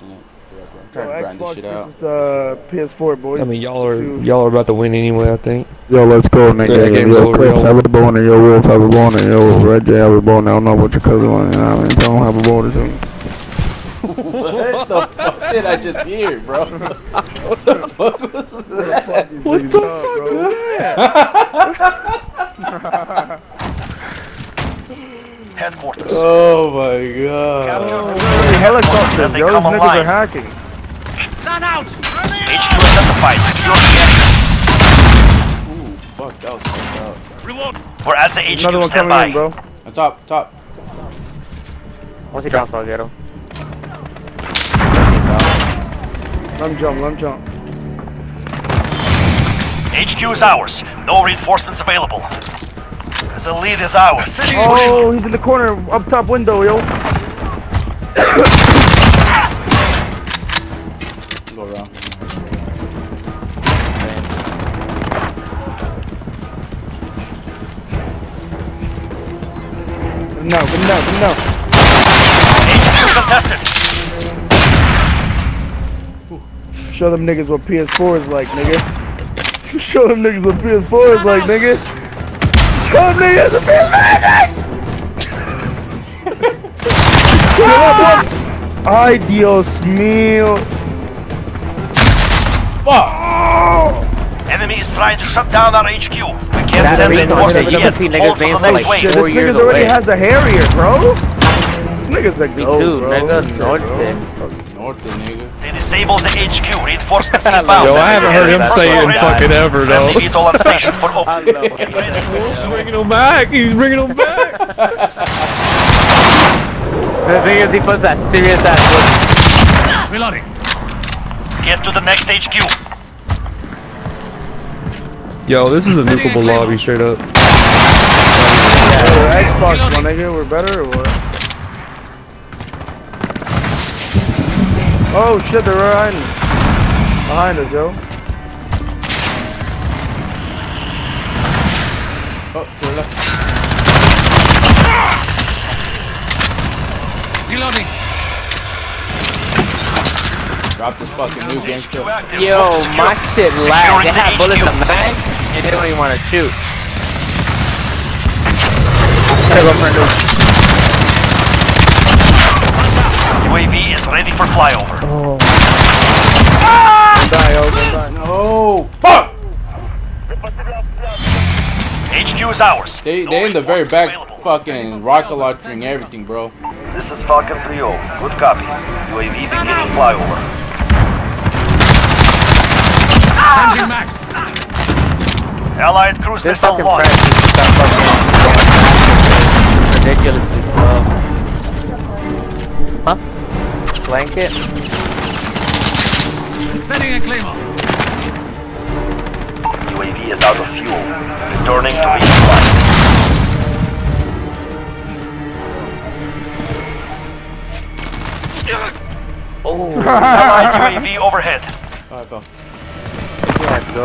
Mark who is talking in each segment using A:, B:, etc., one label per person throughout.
A: watching it. I'm trying to grind this shit out.
B: versus, uh, PS4, boys.
C: I mean, y'all are y'all are about to win anyway. I think.
D: Yo, let's go, nigga.
C: that game's
D: yo,
C: over,
D: Clips,
C: y'all.
D: have a bone, and yo, Wolf, have a bone, and yo, Red J, have a bone. I don't know what your cousin want, you know what I mean? Don't have a bone or something.
A: what the fuck did I just hear, bro? what the fuck was that?
B: What the fuck,
E: Headquarters.
A: Oh my god.
B: Helicopters,
E: As they
B: yo. These
E: come
B: niggas
E: online.
B: are hacking.
E: HQ identified. Secure the
A: Ooh, fuck, that was fucked up.
E: area. We're at the HQ.
B: Another one
E: Stand
B: coming
E: by.
B: in, bro.
A: On top, top.
F: Once he drops, I'll get him.
B: Let him jump, let him jump.
E: HQ is ours. No reinforcements available. The lead is ours.
B: Oh, he's in the corner, up top window, yo.
A: Go around.
B: No, come down, come down.
E: HQ contested.
B: Show them niggas what PS4 is like, nigga. Show them niggas what PS4 is like, nigga. Show them niggas what PS4 is. Ay, Dios mío.
A: Fuck! Oh!
E: Enemy is trying to shut down our HQ. We can't
F: That
E: send reinforcements yet.
F: you never seen
E: Hold
F: niggas
E: for the
F: being
E: next
F: like
E: wave.
B: Shit, this
F: years
B: niggas already
F: away.
B: has a Harrier, bro. This nigga's like,
F: Me
B: go,
F: too,
B: bro.
F: nigga.
B: Shit,
F: North
B: bro.
F: End.
A: North the nigga.
E: They disabled the HQ. Reinforcements inbound.
C: Yo, I haven't heard him
E: Enemy
C: say it in fucking ever though.
E: Friendly VTOL on station for open.
C: He's bringing him back. He's bringing him back.
F: The thing is, he puts that serious ass look.
E: Reloading. Get to the next HQ.
C: Yo, this is a nukeable lobby, straight up.
B: Yeah, Xbox, my nigga, we're better or what? Oh shit, they're right behind us. Behind us, yo.
A: Oh, to the left.
E: Reloading.
A: Drop this fucking new gangster.
F: Yo, my shit lagged. They had bullets in the mag, and they don't even want to shoot.
E: UAV is ready for flyover.
B: Don't die, oh, yo, die.
A: No! Fuck!
E: HQ is ours.
A: They,
E: No
A: they in the very
E: reinforcements
A: back
E: available.
A: fucking rocket launching everything, bro.
E: This is Falcon 3-0. Good copy. UAV beginning flyover. Changing max. Allied cruise
F: This
E: missile
F: fucking
E: launched.
F: press is so fucking ridiculously slow. Huh? Blanket?
E: Setting a claymore. UAV is out of fuel. Returning to resupply.
F: Oh,
E: Allied UAV overhead.
A: I fell.
F: yeah, go.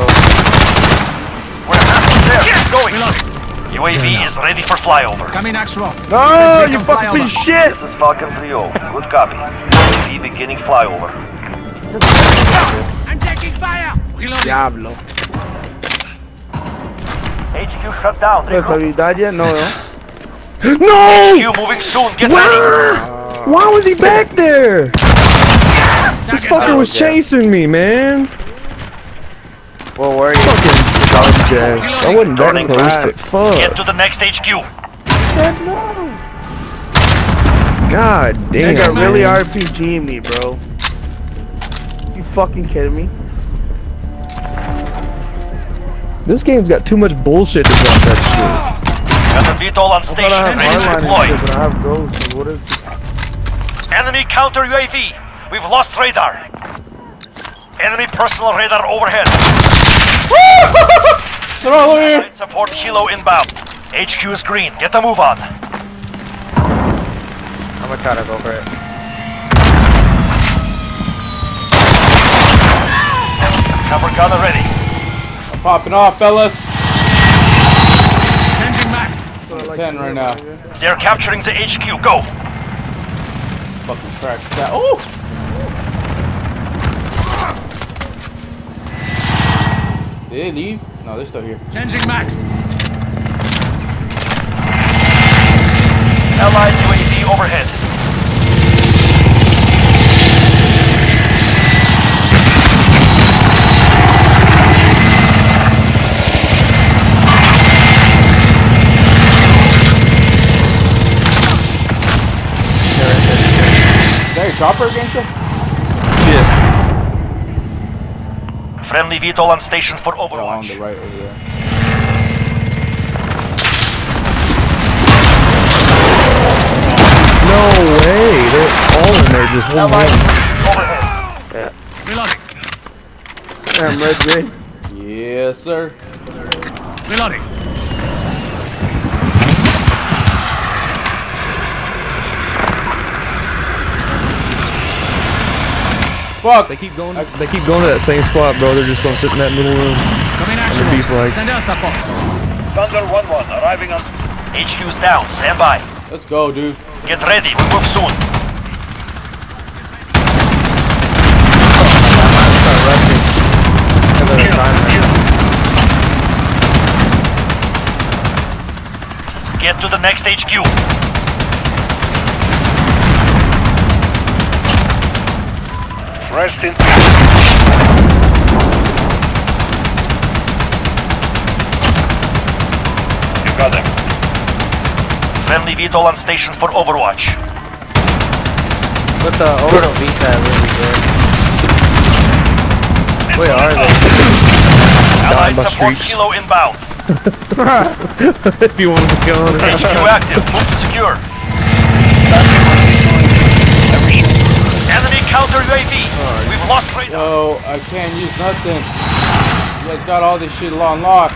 E: We're halfway there. Get going. UAV is ready for flyover.
G: Coming actual.
B: No, you fucking piece shit!
E: This is Falcon 3-0. Good copy. UAV beginning flyover.
G: I'm taking fire. Reloading.
B: Diablo.
E: HQ shut down.
B: Cliff, you? No, no.
C: No!
E: HQ moving soon. Get ready.
C: Where? Why was he back there? This fucker was chasing me, man.
F: Well, where are you?
C: Fucking garbage ass. I wasn't that
E: Turning
C: close,
B: back.
C: but
E: Get to the next HQ.
C: God damn.
B: Nigga really
C: man.
B: RPG me, bro. You fucking kidding me?
C: This game's got too much bullshit to drop that
E: Got the VTOL on
B: I thought I
E: station.
B: had
E: Ready to deploy.
B: shit, but I have ghosts. So what is
E: Enemy counter UAV. We've lost radar. Enemy personal radar overhead.
A: Get all over here!
E: Support kilo inbound. HQ is green. Get the move on.
F: I'm gonna try to go for it.
E: Cover gunner ready.
A: I'm popping off, fellas.
G: Changing max.
B: Like
A: 10 right now.
E: They're capturing the HQ. Go.
A: Fucking crack that. Oh! Did they leave? No, they're still here.
G: Changing max.
E: Allied UAV overhead.
A: Is that your chopper, gangster?
C: Yeah.
E: Friendly VTOL on station for
A: Oh, on the
E: overwatch.
A: right over there.
C: No way. They're all in there just holding
E: Allied
C: on.
E: overhead.
G: Reloading.
B: Damn, Red J.
A: Yes, sir.
G: Reloading.
A: Fuck!
C: They keep going. They keep going to that same spot, bro. They're just gonna sit in that middle room.
G: Coming
C: in
G: action.
C: B flag.
G: Send us support.
E: Thunder 1-1 arriving on... HQ's down. Stand by.
A: Let's go, dude.
E: Get ready. We move soon. Get to the next HQ. Rest in You got them. Friendly VTOL on station for Overwatch.
F: But the orbital visa really good. Where are they?
E: Allied
C: by
E: support
C: streaks.
E: kilo inbound.
C: if you want to kill on.
E: HQ active. Move to secure. Enemy counter UAV. We've lost radar.
A: Yo, I can't use nothing. You guys got all this shit on lock.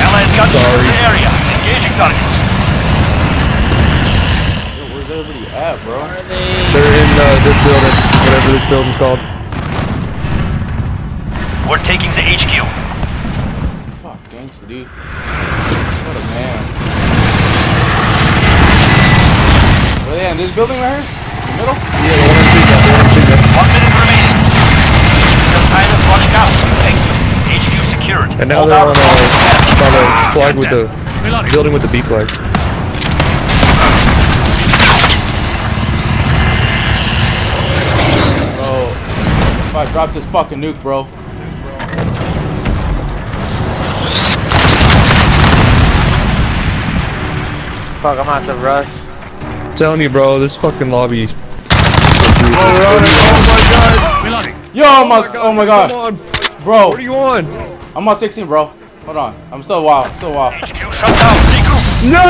E: Allied gunships in the area. Engaging targets.
A: Yo, where's everybody at, bro? Are they?
C: They're in uh, this building, whatever this building's called.
E: We're taking the HQ.
A: Fuck, gangster, dude. What a man. Where they? In this building right here? In the middle?
C: Yeah, the one I'm the one I'm.
E: One minute remaining. The time is running out. Thank you. HQ secured.
C: And now
E: Hold
C: they're on
E: as long as you can.
C: uh, the flag with the
G: Reloading.
C: building with the B flag.
A: Bro, if I drop this fucking nuke, bro.
F: Fuck, I'm gonna rush.
C: I'm telling you, bro, this fucking lobby.
G: Oh my Reloading.
A: Yo, I'm on, oh, oh my god.
C: Come on,
A: Bro,
C: what are you on?
A: I'm on 16, bro. Hold on. I'm still wild. Still wild.
E: HQ shut down. Regroup.
A: No!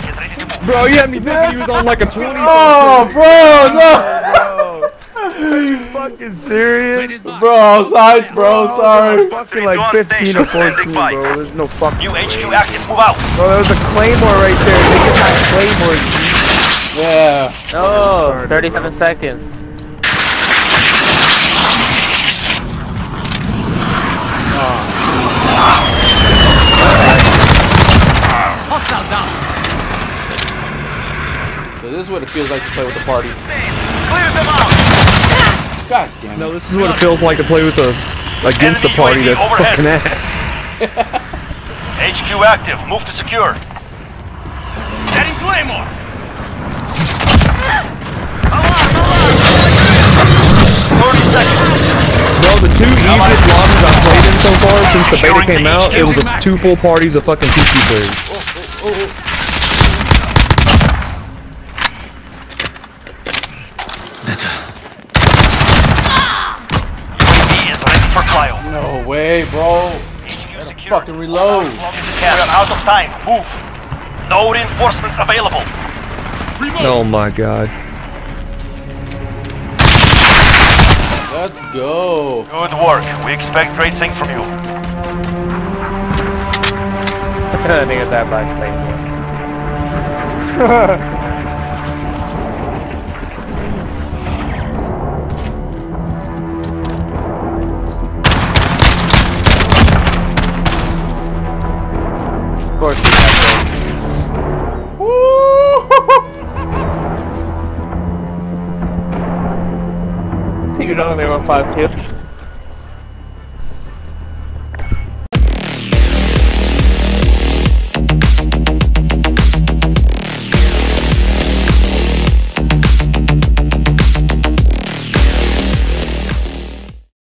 E: Get ready to move.
C: Bro, you had me thinking he was on like a 20.
A: Oh, bro, no!
B: Are you fucking serious?
G: Wait, is back.
A: Bro, outside, bro. Oh, sorry.
B: Fucking like 15 or 14, bro. There's no fucking
E: New
B: way.
E: HQ active. Move out.
B: Bro, there was a claymore right there. Nigga got claymore.
A: Yeah.
F: No, 37 seconds.
G: Hostile down.
A: So this is what it feels like to play with the party.
E: Clear them.
A: God damn
C: No, this is what it feels like to play with the against the party
E: UAV
C: that's
E: overhead.
C: fucking ass.
E: HQ active. Move to secure. Setting Claymore. Thirty seconds.
C: Bro, the two easiest lobbies I've played in so far since the beta came out, it was a two full parties of fucking PC players.
E: Oh, oh, oh, UAV is ready for flyover.
A: No way, bro. Fucking reload.
E: As as. We're out of time. Move. No reinforcements available.
C: Oh my god.
A: Let's go.
E: Good work. We expect great things from you.
F: Nigga that by Claymore. Of course you have You know they were five tips.